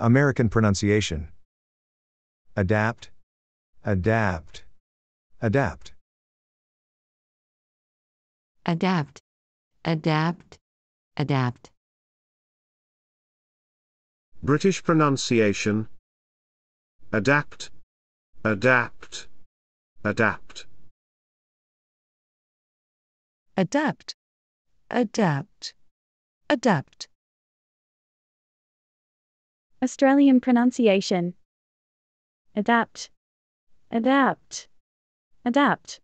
American pronunciation. Adapt. Adapt. Adapt. adapt, adapt, adapt, British pronunciation. Adapt. Adapt. Adapt. adapt, adapt, adapt. Australian pronunciation. Adapt, adapt, adapt.